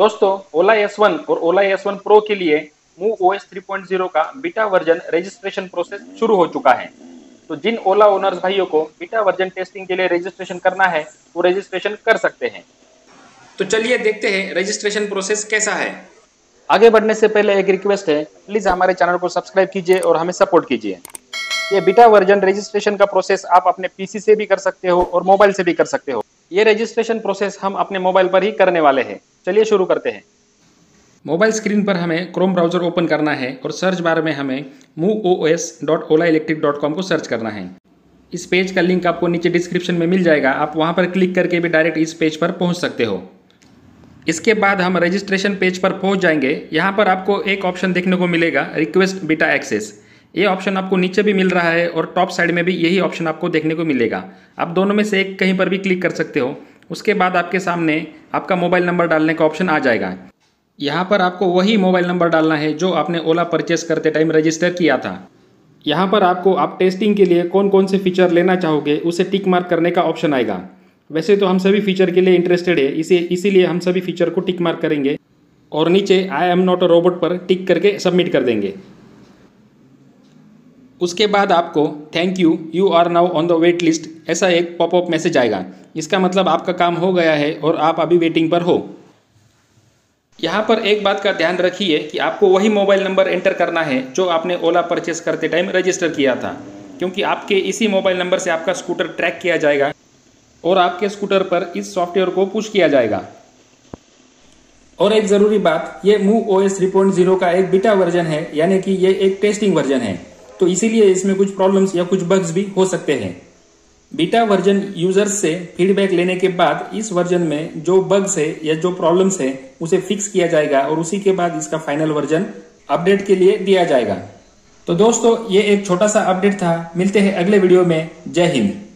दोस्तों ओला S one और ओला S one pro के लिए move O S three point zero का बीटा वर्जन रजिस्ट्रेशन प्रोसेस शुरू हो चुका है। तो जिन ओला ओनर्स भाइयों को बीटा वर्जन टेस्टिंग के लिए रजिस्ट्रेशन करना है वो रजिस्ट्रेशन कर सकते हैं। तो चलिए देखते हैं रजिस्ट्रेशन प्रोसेस कैसा है। आगे बढ़ने से पहले एक रिक्वेस्ट है प्लीज़ हमारे चैनल को सब्सक्राइब कीजिए और हमें सपोर्ट कीजिए। ये बीटा वर्जन रजिस्ट्रेशन का प्रोसेस आप अपने पीसी से भी कर सकते हो और मोबाइल से भी कर सकते हो। ये रजिस्ट्रेशन प्रोसेस हम अपने मोबाइल पर ही करने वाले हैं। चलिए शुरू करते हैं। मोबाइल स्क्रीन पर हमें क्रोम ब्राउज़र ओपन करना है और सर्च बार में हमें कॉम को सर्च करना है। इस पेज का लिंक आपको नीचे डिस्क्रिप्शन में मिल जाएगा। आप वहाँ पर क्लिक करके भी डायरेक्ट इस पेज पर पहुँच सकते हो। इसके बाद हम रजिस्ट्रेशन पेज पर पहुँच जाएँगे। यहाँ पर आपको एक ऑप्शन देखने को मिलेगा रिक्वेस्ट बीटा एक्सेस ये ऑप्शन आपको नीचे भी मिल रहा है और टॉप साइड में भी यही ऑप्शन आपको देखने को मिलेगा। आप दोनों में से एक कहीं पर भी क्लिक कर सकते हो। उसके बाद आपके सामने आपका मोबाइल नंबर डालने का ऑप्शन आ जाएगा। यहाँ पर आपको वही मोबाइल नंबर डालना है जो आपने ओला परचेस करते टाइम रजिस्टर किया था। यहाँ पर आपको आप टेस्टिंग के लिए कौन कौन से फीचर लेना चाहोगे, उसे टिक मार्क करने का ऑप्शन आएगा। वैसे तो हम सभी फीचर के लिए इंटरेस्टेड है, इसे, इसीलिए हम सभी फीचर को टिक मार्क करेंगे। और नीचे I am not a robot पर टिक करके सबमिट कर देंगे। उसके बाद आपको thank you you are now on the wait list ऐसा एक पॉपअप मैसेज आएगा। इसका मतलब आपका काम हो गया है और आप अभी वेटिंग पर हो। यहाँ पर एक बात का ध्यान रखिए कि आपको वही मोबाइल नंबर एंटर करना है जो आपने ओला परचेस करते टाइम रजिस्टर किया था। क्योंकि आपके इसी मोबाइल नंबर से आपका स्कूटर ट्रैक किया जाएगा और आपके स्कूटर पर इस सॉफ्टवेयर को पुश किया जाएगा। और एक ज़रूरी बात, ये move O S three point zero का एक बीटा वर्जन है, यानी कि ये एक टेस्टिंग वर्जन है। तो इसीलिए इसमें कुछ प्रॉब्लम्स या कुछ बग्स भी हो सकते हैं। बीटा वर्जन यूज़र्स से फीडबैक लेने के बाद इस वर्जन में जो बग्स है या जो प्रॉब्लम्स है, उसे फिक्स किया जाएगा और उसी के बाद इसका फाइनल वर्जन अपडेट के लिए दिया जाएगा। तो दोस्तों, ये एक छोटा सा अपडेट था। मिलते हैं अगले वीडियो में। जय हिंद।